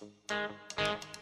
Música